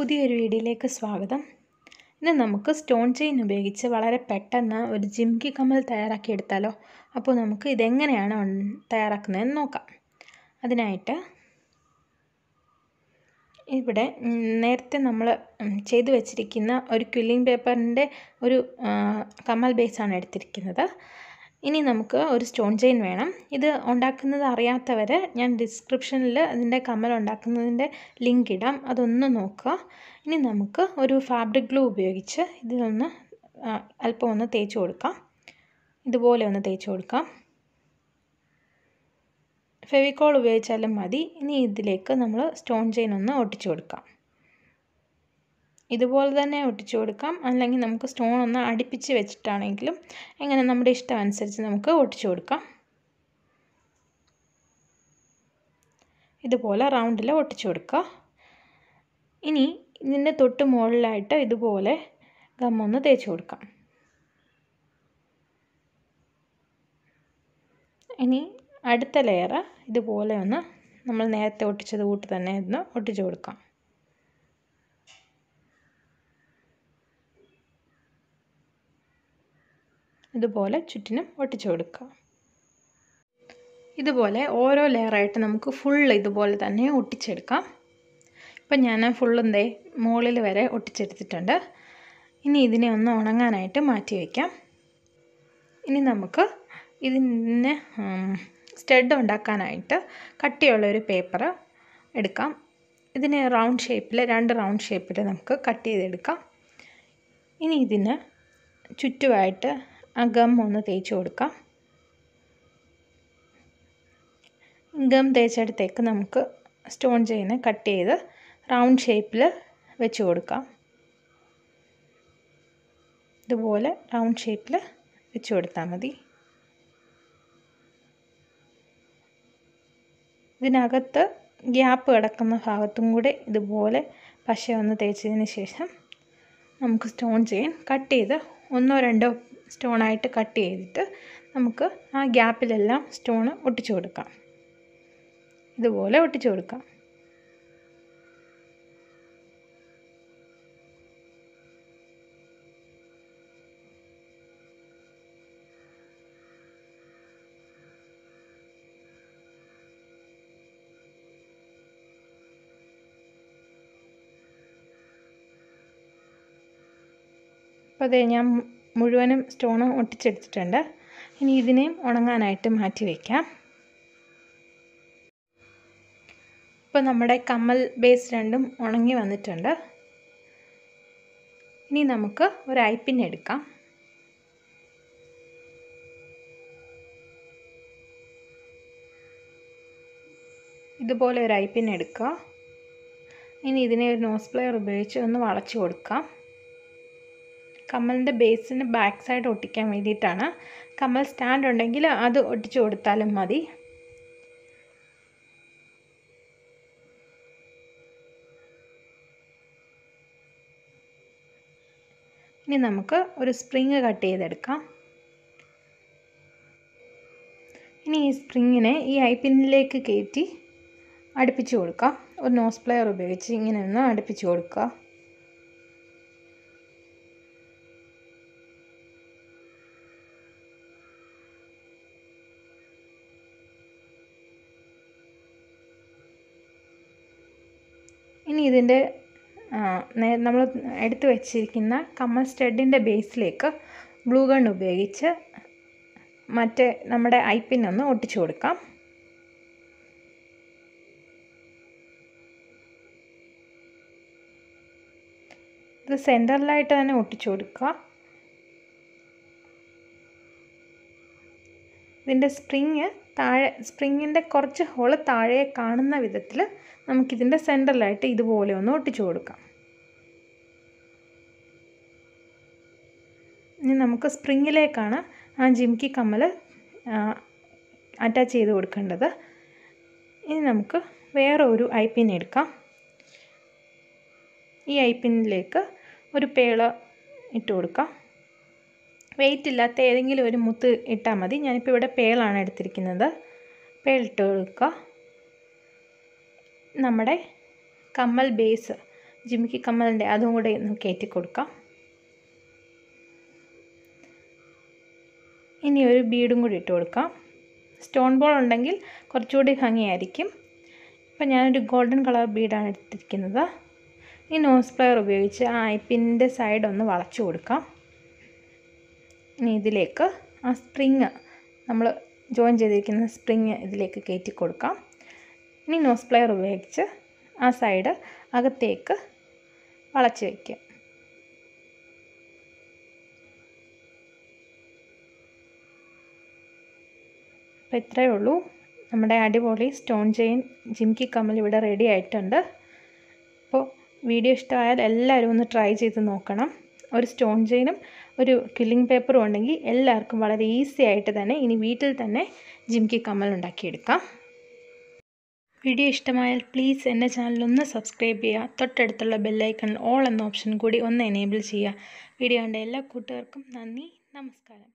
പുതിയൊരു വീഡിയോയിലേക്ക് സ്വാഗതം. ഇന്ന് നമുക്ക് സ്റ്റോൺ ചെയിൻ ഉപയോഗിച്ച് വളരെ പെട്ടെന്ന് ഒരു ജിംകി കമ്മൽ തയ്യാറാക്കിയെടുത്താലോ അപ്പോൾ നമുക്ക് ഇതെങ്ങനെയാണ് തയ്യാറാക്കുന്നതെന്ന് നോക്കാം. അതിനായിട്ട് ഇവിടെ നേരത്തെ നമ്മൾ ചെയ്തു വെച്ചിരിക്കുന്ന ഒരു ക്വില്ലിംഗ് പേപ്പറിന്റെ ഒരു കമ്മൽ ബേസാണ് എടുത്തിരിക്കുന്നത്. ഇനി നമുക്ക് ഒരു സ്റ്റോൺ ചെയിൻ വേണം. ഇത് ഉണ്ടാക്കുന്നത് അറിയാത്തവർ ഞാൻ ഡിസ്ക്രിപ്ഷനിൽ അതിന്റെ കമ്മൽ ഉണ്ടാക്കുന്നതിന്റെ ലിങ്ക് ഇടാം. അതൊന്ന് നോക്കുക. ഇനി നമുക്ക് ഒരു ഫാബ്രിക് ഗ്ലൂ ഉപയോഗിച്ച് ഇതിലൊന്ന് അല്പം ഒന്ന് തേച്ച് കൊടുക്കാം. ഇതുപോലെ ഒന്ന് തേച്ച് കൊടുക്കാം. ഫെവിക്കോൾ ഉപയോഗിച്ചാലും മതി. ഇനി ഇതിലേക്ക് നമ്മൾ സ്റ്റോൺ ചെയിൻ ഒന്ന് ഒട്ടിച്ചു കൊടുക്കാം. ഇതുപോലെ തന്നെ ഒട്ടിച്ചു കൊടുക്കാം. അല്ലെങ്കിൽ നമുക്ക് സ്റ്റോൺ ഒന്ന് അടുപ്പിച്ച് വെച്ചിട്ടാണെങ്കിലും എങ്ങനെ നമ്മുടെ ഇഷ്ടം അനുസരിച്ച് നമുക്ക് ഒട്ടിച്ചു കൊടുക്കാം. ഇതുപോലെ റൗണ്ടിൽ ഒട്ടിച്ചു കൊടുക്കുക. ഇനി ഇതിന്റെ തൊട്ട് മുകളിലായിട്ട് ഇതുപോലെ ഗമ്മൊന്ന് തേച്ച് കൊടുക്കാം. ഇനി അടുത്ത ലെയർ ഇതുപോലെ ഒന്ന് നമ്മൾ നേരത്തെ ഒട്ടിച്ചത് കൂട്ട് തന്നെ ഒന്ന് ഒട്ടിച്ചു കൊടുക്കാം. ഇതുപോലെ ചുറ്റിനും ഒട്ടിച്ചു കൊടുക്കുക. ഇതുപോലെ ഓരോ ലെയറായിട്ട് നമുക്ക് ഫുൾ ഇതുപോലെ തന്നെ ഒട്ടിച്ചെടുക്കാം. ഇപ്പം ഞാൻ ഫുള്ളും ദേ മുകളിൽ വരെ ഒട്ടിച്ചെടുത്തിട്ടുണ്ട്. ഇനി ഇതിനെ ഒന്ന് ഉണങ്ങാനായിട്ട് മാറ്റി വയ്ക്കാം. ഇനി നമുക്ക് ഇതിനെ സ്റ്റഡ് ഉണ്ടാക്കാനായിട്ട് കട്ടിയുള്ള ഒരു പേപ്പർ എടുക്കാം. ഇതിനെ റൗണ്ട് ഷേപ്പിൽ രണ്ട് റൗണ്ട് ഷേപ്പിൽ നമുക്ക് കട്ട് ചെയ്തെടുക്കാം. ഇനി ഇതിന് ചുറ്റുമായിട്ട് ആ ഗം ഒന്ന് തേച്ച് കൊടുക്കാം. ഗം തേച്ചെടുത്തേക്ക് നമുക്ക് സ്റ്റോൺ ചെയിന് കട്ട് ചെയ്ത് റൗണ്ട് ഷേപ്പിൽ വെച്ച് കൊടുക്കാം. ഇതുപോലെ റൗണ്ട് ഷേപ്പിൽ വെച്ച് കൊടുത്താൽ മതി. ഇതിനകത്ത് ഗ്യാപ്പ് കിടക്കുന്ന ഭാഗത്തും കൂടെ ഇതുപോലെ പശ ഒന്ന് തേച്ചതിന് ശേഷം നമുക്ക് സ്റ്റോൺ ചെയിൻ കട്ട് ചെയ്ത് ഒന്നോ രണ്ടോ സ്റ്റോണായിട്ട് കട്ട് ചെയ്തിട്ട് നമുക്ക് ആ ഗ്യാപ്പിലെല്ലാം സ്റ്റോണ് ഒട്ടിച്ചു കൊടുക്കാം. ഇതുപോലെ ഒട്ടിച്ചു കൊടുക്കാം. അപ്പോൾ അതേ ഞാൻ മുഴുവനും സ്റ്റോൺ ഒട്ടിച്ചെടുത്തിട്ടുണ്ട്. ഇനി ഇതിനെയും ഉണങ്ങാനായിട്ട് മാറ്റി വയ്ക്കാം ഇപ്പോൾ നമ്മുടെ കമ്മൽ ബേസ് രണ്ടും ഉണങ്ങി വന്നിട്ടുണ്ട്. ഇനി നമുക്ക് ഒരു ഐപ്പിൻ എടുക്കാം. ഇതുപോലെ ഒരു ഐപ്പിൻ എടുക്കുക. ഇനി ഇതിനെ ഒരു നോസ് പ്ലെയർ ഉപയോഗിച്ച് ഒന്ന് വളച്ചു കൊടുക്കാം. കമ്മലിന്റെ ബേസിന് ബാക്ക് സൈഡ് ഒട്ടിക്കാൻ വേണ്ടിയിട്ടാണ്. കമ്മൽ സ്റ്റാൻഡ് ഉണ്ടെങ്കിൽ അത് ഒട്ടിച്ചു കൊടുത്താലും മതി. ഇനി നമുക്ക് ഒരു സ്പ്രിങ് കട്ട് ചെയ്തെടുക്കാം. ഇനി ഈ സ്പ്രിങ്ങിനെ ഈ ഐ പിന്നിലേക്ക് കയറ്റി അടുപ്പിച്ച് കൊടുക്കാം. ഒരു നോസ് പ്ലെയർ ഉപയോഗിച്ച് ഇങ്ങനെ ഒന്ന് അടുപ്പിച്ച് കൊടുക്കുക. ഇനി ഇതിന്റെ നമ്മൾ എടുത്തു വച്ചിരിക്കുന്ന കമ്മൽ സ്റ്റഡിന്റെ ബേസിലേക്ക് ബ്ലൂ ഗൺ ഉപയോഗിച്ച് മറ്റേ നമ്മുടെ ഐപ്പിൻ ഒന്ന് ഒട്ടിച്ചു കൊടുക്കാം. ഇത് സെന്ററിലായിട്ട് തന്നെ ഒട്ടിച്ചു കൊടുക്കുക. ഇതിന്റെ സ്പ്രിങ് താഴെ സ്പ്രിങ്ങിന്റെ കുറച്ച് ഹോൾ താഴെ കാണുന്ന വിധത്തിൽ നമുക്കിതിന്റെ സെന്ററിലായിട്ട് ഇതുപോലെ ഒന്ന് ഒട്ടിച്ചു കൊടുക്കാം. ഇനി നമുക്ക് സ്പ്രിങ്ങിലേക്കാണ് ആ ജിംകി കമ്മൽ അറ്റാച്ച് ചെയ്ത് കൊടുക്കേണ്ടത്. ഇനി നമുക്ക് വേറെ ഒരു ഐ പിൻ എടുക്കാം. ഈ ഐ പിന്നിലേക്ക് ഒരു പേള ഇട്ട് കൊടുക്കാം. വെയിറ്റ് ഇല്ലാത്ത ഏതെങ്കിലും ഒരു മുത്ത് ഇട്ടാൽ മതി. ഞാനിപ്പോൾ ഇവിടെ പേളാണ് എടുത്തിരിക്കുന്നത്. പേളിട്ട് കൊടുക്കുക നമ്മുടെ കമ്മൽ ബേസ് ജിമിക്ക് കമ്മലിന്റെ അതും കൂടെ ഒന്ന് കയറ്റി കൊടുക്കാം. ഇനി ഒരു ബീഡും കൂടി ഇട്ട് കൊടുക്കാം. സ്റ്റോൺ ബോൾ ഉണ്ടെങ്കിൽ കുറച്ചുകൂടി ഭംഗിയായിരിക്കും. ഇപ്പം ഞാനൊരു ഗോൾഡൻ കളർ ബീഡാണ് എടുത്തിരിക്കുന്നത്. ഈ നോസ് പ്ലെയർ ഉപയോഗിച്ച് ആ ഐപ്പിന്റെ സൈഡ് ഒന്ന് വളച്ചു കൊടുക്കാം. ഇനി ഇതിലേക്ക് ആ സ്പ്രിങ് നമ്മൾ ജോയിൻ ചെയ്തിരിക്കുന്ന സ്പ്രിങ് ഇതിലേക്ക് കയറ്റി കൊടുക്കാം. ഇനി നോസ് പ്ലെയർ ഉപയോഗിച്ച് ആ സൈഡ് അകത്തേക്ക് വളച്ച് വയ്ക്കുക അപ്പോൾ ഇത്രയേ ഉള്ളൂ. നമ്മുടെ അടിപൊളി സ്റ്റോൺ ചെയിൻ ജിംകി കമ്മൽ ഇവിടെ റെഡി ആയിട്ടുണ്ട്. അപ്പോൾ വീഡിയോ ഇഷ്ടമായാൽ എല്ലാവരും ഒന്ന് ട്രൈ ചെയ്ത് നോക്കണം. ഒരു സ്റ്റോൺ ചെയിനും ഒരു കില്ലിംഗ് പേപ്പറും ഉണ്ടെങ്കിൽ എല്ലാവർക്കും വളരെ ഈസി ആയിട്ട് തന്നെ ഇനി വീട്ടിൽ തന്നെ ജിംകി കമ്മൽ ഉണ്ടാക്കിയെടുക്കാം. വീഡിയോ ഇഷ്ടമായാൽ പ്ലീസ് എന്റെ ചാനലൊന്ന് സബ്സ്ക്രൈബ് ചെയ്യുക. തൊട്ടടുത്തുള്ള ബെല്ലൈക്കൺ ഓൾ എന്ന ഓപ്ഷൻ കൂടി ഒന്ന് എനേബിൾ ചെയ്യുക. വീഡിയോ കണ്ട എല്ലാ കൂട്ടുകാർക്കും നന്ദി. നമസ്കാരം.